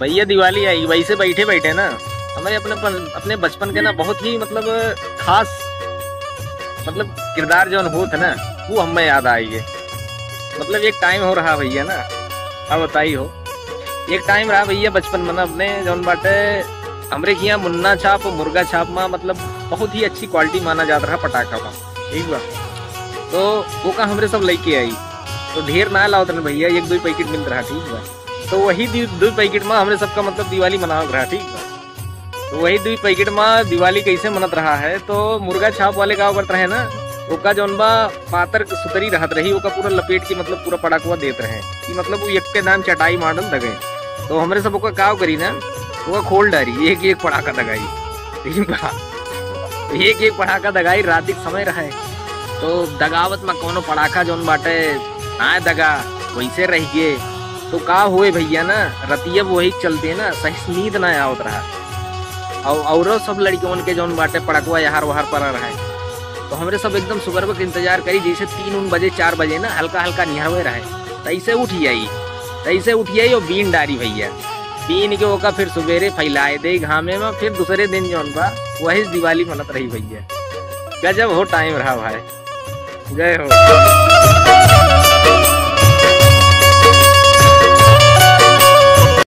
भैया दिवाली आई वैसे बैठे बैठे ना। हमारे अपने पन- अपने बचपन के ना बहुत ही मतलब खास मतलब किरदार जो हो था ना, वो हमें याद आई है। मतलब एक टाइम हो रहा भैया ना अब बताई हो। एक टाइम रहा भैया बचपन में ना, अपने जौन बाटे हमरे के यहाँ मुन्ना छाप, मुर्गा छाप में मतलब बहुत ही अच्छी क्वालिटी माना जाता रहा पटाखा में, ठीक बा? तो वो का हमरे सब लेके आई। तो ढेर ना लाओ भैया, एक दो पैकेट मिल रहा, ठीक बा? तो वही दू- पैकेट में हमरे सबका मतलब दिवाली मना रहा, ठीक बा तो वही दो पैकेट में दिवाली कैसे मनत रहा है तो मुर्गा छाप वाले गाँव करते रहे ना ओका जौन बा पातर सुतरी रहत रही ओका पूरा लपेट के मतलब पूरा पटाखवा देत रहे, कि मतलब वो एक के नाम चटाई मॉडल दगे तो हमरे सब ओका काव करी ना ओका खोल डारी एक एक पटाखा दगाई बा एक एक पटाखा दगाई, रात के समय रहे। तो दगावत में कोनो पटाखा जौन बाटे आए दगा, वैसे रह गए। तो का हुए भैया ना रतिया वही चलते ना, सही नींद ना आवत रहा। और औरो सब लड़कियों के जौन बाटे पड़कवा, यहार वहार पर रहे तो हमरे सब एकदम सुबह के इंतज़ार करी, जैसे तीन उन बजे, चार बजे ना हल्का हल्का निहरवे रहे। तैसे उठी आई। तैसे उठी आई और बीन डारी भैया। बीन के ओका फिर सवेरे फैलाए दे घामे में, फिर दूसरे दिन जौन बा, वही दिवाली मनत रही भैया। गजब हो टाइम रहा भाई। जय हो।